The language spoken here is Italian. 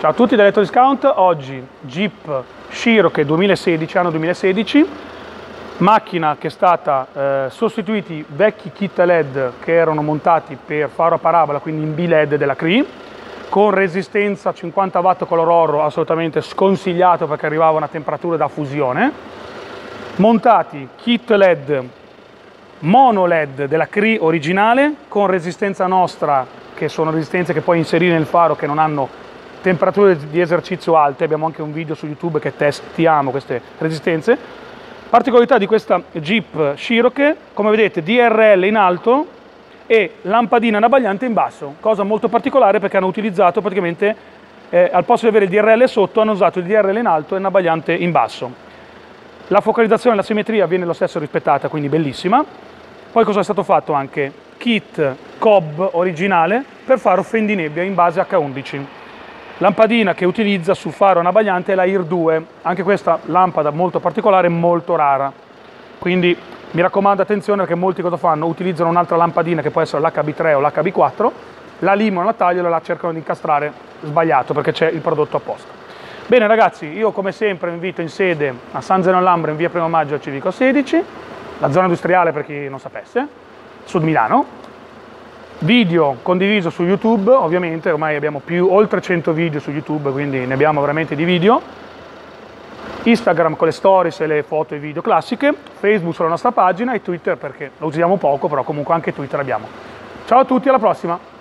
Ciao a tutti da Elettro Discount, oggi Jeep Cherokee 2016, anno 2016, macchina che è stata eh, sostituiti vecchi kit LED che erano montati per faro a parabola, quindi in B-LED della CRI, con resistenza 50 watt color oro assolutamente sconsigliato perché arrivava a una temperatura da fusione, montati kit LED mono LED della CRI originale con resistenza nostra che sono resistenze che puoi inserire nel faro che non hanno temperature di esercizio alte, abbiamo anche un video su YouTube che testiamo queste resistenze. Particolarità di questa Jeep Cherokee, come vedete DRL in alto e lampadina anabbagliante in basso, cosa molto particolare perché hanno utilizzato praticamente, eh, al posto di avere il DRL sotto, hanno usato il DRL in alto e anabbagliante in basso. La focalizzazione e la simmetria viene lo stesso rispettata, quindi bellissima. Poi cosa è stato fatto anche? Kit Cobb originale per faro fendinebbia in base H11. Lampadina che utilizza sul faro anabbagliante è la IR 2, anche questa lampada molto particolare, molto rara. Quindi mi raccomando attenzione perché molti cosa fanno? Utilizzano un'altra lampadina che può essere l'HB3 o l'HB4, la limano, la tagliano e la cercano di incastrare sbagliato perché c'è il prodotto apposta. Bene ragazzi, io come sempre vi invito in sede a San Zeno Lambro in via Primo Maggio al Civico 16, la zona industriale per chi non sapesse, Sud Milano, video condiviso su YouTube, ovviamente ormai abbiamo più oltre 100 video su YouTube, quindi ne abbiamo veramente di video. Instagram con le stories e le foto e video classiche, Facebook sulla nostra pagina e Twitter perché lo usiamo poco, però comunque anche Twitter abbiamo. Ciao a tutti, alla prossima!